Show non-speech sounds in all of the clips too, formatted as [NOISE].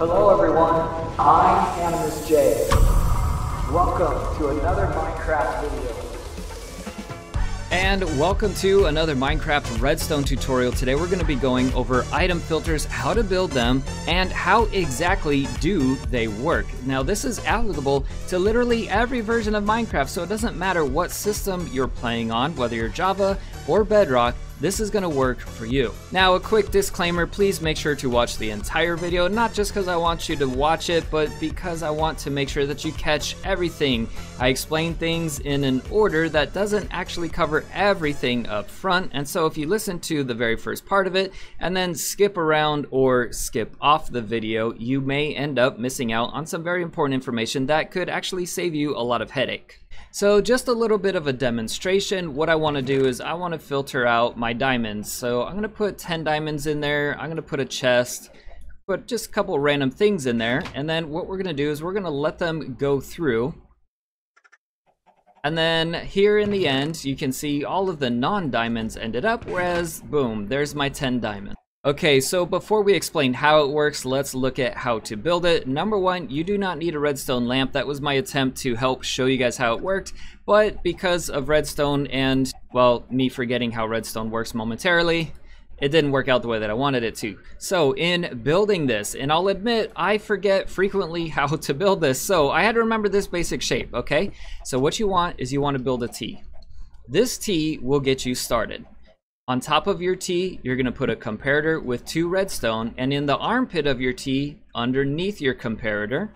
Hello everyone, I'm Animus J. Welcome to another Minecraft video. And welcome to another Minecraft Redstone tutorial. Today we're going to be going over item filters, how to build them, and how exactly do they work. Now this is applicable to literally every version of Minecraft, so it doesn't matter what system you're playing on, whether you're Java or Bedrock, this is gonna work for you. Now a quick disclaimer, please make sure to watch the entire video, not just because I want you to watch it, but because I want to make sure that you catch everything. I explain things in an order that doesn't actually cover everything up front, and so if you listen to the very first part of it and then skip around or skip off the video, you may end up missing out on some very important information that could actually save you a lot of headache. So just a little bit of a demonstration. What I want to do is I want to filter out my diamonds. So I'm going to put 10 diamonds in there. I'm going to put a chest, put just a couple random things in there. And then what we're going to do is we're going to let them go through. And then here in the end, you can see all of the non-diamonds ended up, whereas boom, there's my 10 diamonds. Okay, so before we explain how it works, let's look at how to build it. Number one, you do not need a redstone lamp. That was my attempt to help show you guys how it worked, but because of redstone and, well, me forgetting how redstone works momentarily, it didn't work out the way that I wanted it to. So in building this, and I'll admit, I forget frequently [LAUGHS] how to build this, so I had to remember this basic shape, okay? So what you want is you want to build a T. This T will get you started. On top of your T, you're going to put a comparator with two redstone, and in the armpit of your T, underneath your comparator,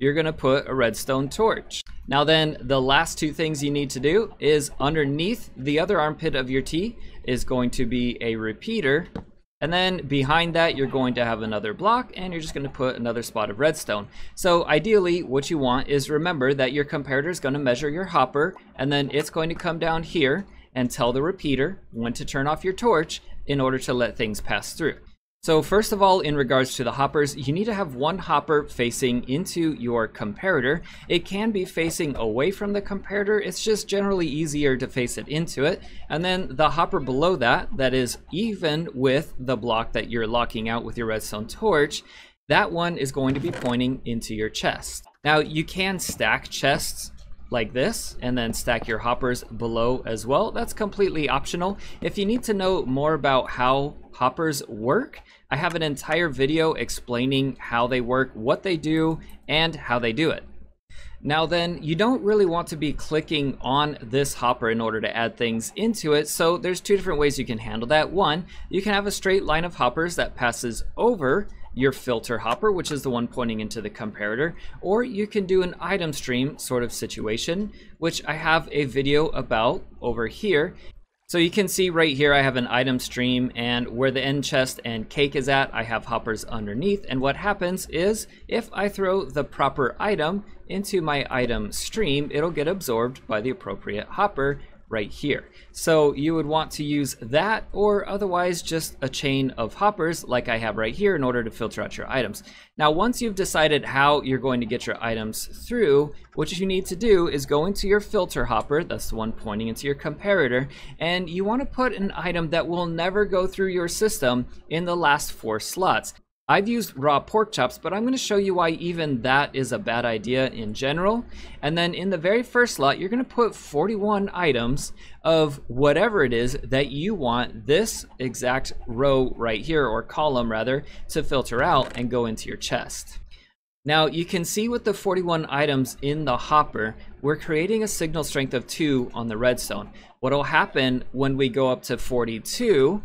you're going to put a redstone torch. Now then, the last two things you need to do is underneath the other armpit of your T is going to be a repeater, and then behind that, you're going to have another block, and you're just going to put another spot of redstone. So ideally, what you want is remember that your comparator is going to measure your hopper, and then it's going to come down here, and tell the repeater when to turn off your torch in order to let things pass through. So first of all, in regards to the hoppers, you need to have one hopper facing into your comparator. It can be facing away from the comparator, it's just generally easier to face it into it. And then the hopper below that, that is even with the block that you're locking out with your redstone torch, that one is going to be pointing into your chest. Now you can stack chests like this and then stack your hoppers below as well. That's completely optional. If you need to know more about how hoppers work, I have an entire video explaining how they work, what they do, and how they do it. Now then, you don't really want to be clicking on this hopper in order to add things into it, so there's two different ways you can handle that. One, you can have a straight line of hoppers that passes over your filter hopper, which is the one pointing into the comparator, or you can do an item stream sort of situation, which I have a video about over here. So you can see right here I have an item stream and where the end chest and cake is at, I have hoppers underneath. And what happens is if I throw the proper item into my item stream, it'll get absorbed by the appropriate hopper right here. So you would want to use that or otherwise just a chain of hoppers like I have right here in order to filter out your items. Now once you've decided how you're going to get your items through, what you need to do is go into your filter hopper, that's the one pointing into your comparator, and you want to put an item that will never go through your system in the last four slots. I've used raw pork chops, but I'm going to show you why even that is a bad idea in general. And then in the very first slot, you're going to put 41 items of whatever it is that you want this exact row right here, or column rather, to filter out and go into your chest. Now you can see with the 41 items in the hopper, we're creating a signal strength of 2 on the redstone. What will happen when we go up to 42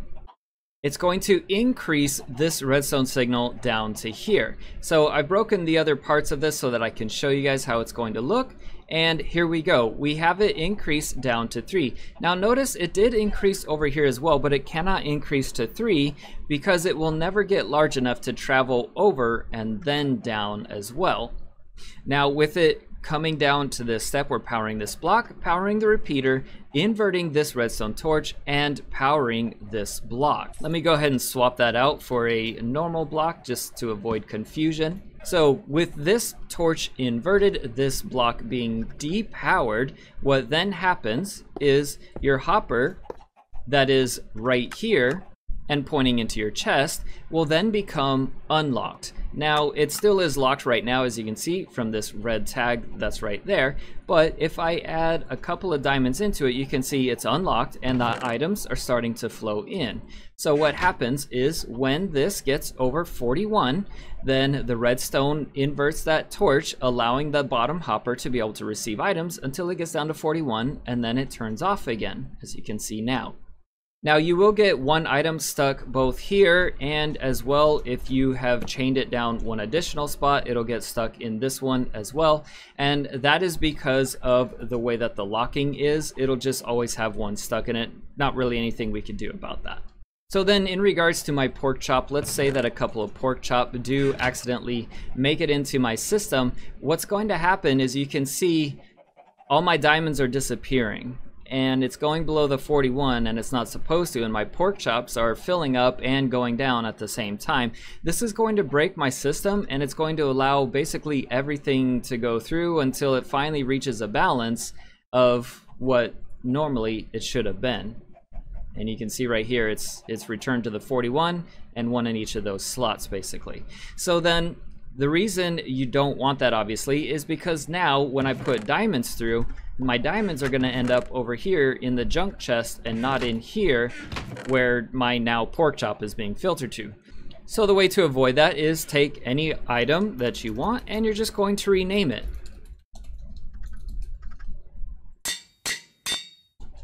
it's going to increase this redstone signal down to here. So I've broken the other parts of this so that I can show you guys how it's going to look. And here we go. We have it increased down to 3. Now notice it did increase over here as well, but it cannot increase to 3 because it will never get large enough to travel over and then down as well. Now with it coming down to this step, we're powering this block, powering the repeater, inverting this redstone torch, and powering this block. Let me go ahead and swap that out for a normal block just to avoid confusion. So with this torch inverted, this block being depowered, what then happens is your hopper that is right here and pointing into your chest will then become unlocked. Now, it still is locked right now, as you can see from this red tag that's right there, but if I add a couple of diamonds into it, you can see it's unlocked and the items are starting to flow in. So what happens is when this gets over 41, then the redstone inverts that torch, allowing the bottom hopper to be able to receive items until it gets down to 41, and then it turns off again, as you can see now. Now you will get one item stuck both here and as well. If you have chained it down one additional spot it'll get stuck in this one as well. And that is because of the way that the locking is. It'll just always have one stuck in it. Not really anything we can do about that. So then in regards to my pork chop, let's say that a couple of pork chop do accidentally make it into my system. What's going to happen is you can see all my diamonds are disappearing and it's going below the 41 and it's not supposed to and my pork chops are filling up and going down at the same time. This is going to break my system and it's going to allow basically everything to go through until it finally reaches a balance of what normally it should have been. And you can see right here it's it's returned to the 41 and one in each of those slots basically. So then the reason you don't want that obviously is because now when I put diamonds through my diamonds are going to end up over here in the junk chest and not in here where my now pork chop is being filtered to. So the way to avoid that is take any item that you want and you're just going to rename it.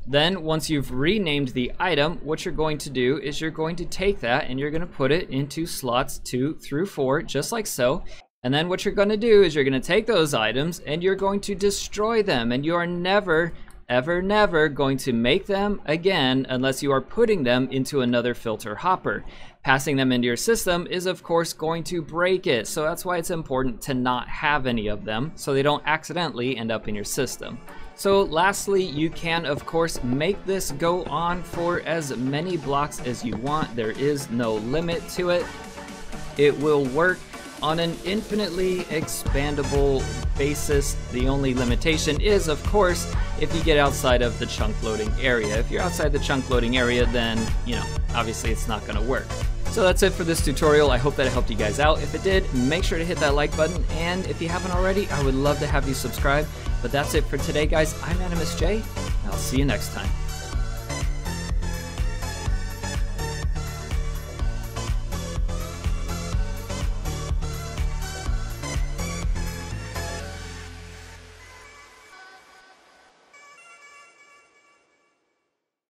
Then once you've renamed the item, what you're going to do is you're going to take that and you're going to put it into slots 2 through 4 just like so. And then what you're going to do is you're going to take those items and you're going to destroy them. And you are never, ever, never going to make them again unless you are putting them into another filter hopper. Passing them into your system is of course going to break it. So that's why it's important to not have any of them so they don't accidentally end up in your system. So lastly, you can of course make this go on for as many blocks as you want. There is no limit to it. It will work on an infinitely expandable basis. The only limitation is, of course, if you get outside of the chunk loading area. If you're outside the chunk loading area, then, you know, obviously it's not gonna work. So that's it for this tutorial. I hope that it helped you guys out. If it did, make sure to hit that like button. And if you haven't already, I would love to have you subscribe. But that's it for today, guys. I'm Animus J. I'll see you next time.